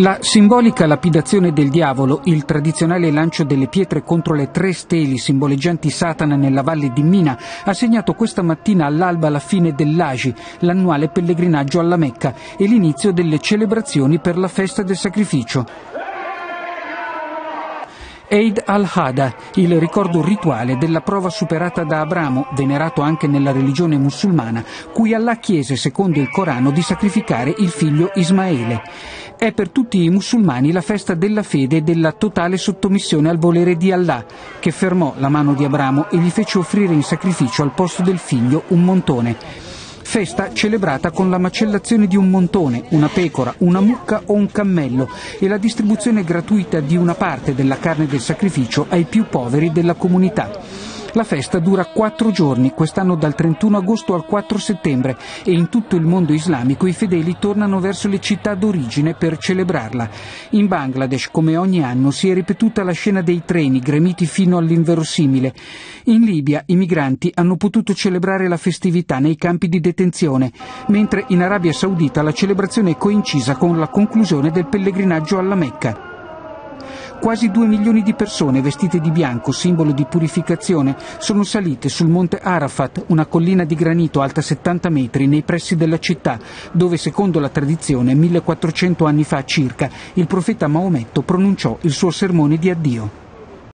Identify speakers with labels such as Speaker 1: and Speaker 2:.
Speaker 1: La simbolica lapidazione del diavolo, il tradizionale lancio delle pietre contro le tre steli simboleggianti Satana nella valle di Mina, ha segnato questa mattina all'alba la fine dell'Agi, l'annuale pellegrinaggio alla Mecca, e l'inizio delle celebrazioni per la festa del sacrificio. Eid al-Hada, il ricordo rituale della prova superata da Abramo, venerato anche nella religione musulmana, cui Allah chiese, secondo il Corano, di sacrificare il figlio Ismaele. È per tutti i musulmani la festa della fede e della totale sottomissione al volere di Allah, che fermò la mano di Abramo e gli fece offrire in sacrificio al posto del figlio un montone festa celebrata con la macellazione di un montone, una pecora, una mucca o un cammello e la distribuzione gratuita di una parte della carne del sacrificio ai più poveri della comunità. La festa dura quattro giorni, quest'anno dal 31 agosto al 4 settembre e in tutto il mondo islamico i fedeli tornano verso le città d'origine per celebrarla. In Bangladesh, come ogni anno, si è ripetuta la scena dei treni gremiti fino all'inverosimile. In Libia i migranti hanno potuto celebrare la festività nei campi di detenzione, mentre in Arabia Saudita la celebrazione è coincisa con la conclusione del pellegrinaggio alla Mecca. Quasi due milioni di persone vestite di bianco, simbolo di purificazione, sono salite sul monte Arafat, una collina di granito alta 70 metri nei pressi della città, dove secondo la tradizione 1400 anni fa circa il profeta Maometto pronunciò il suo sermone di addio.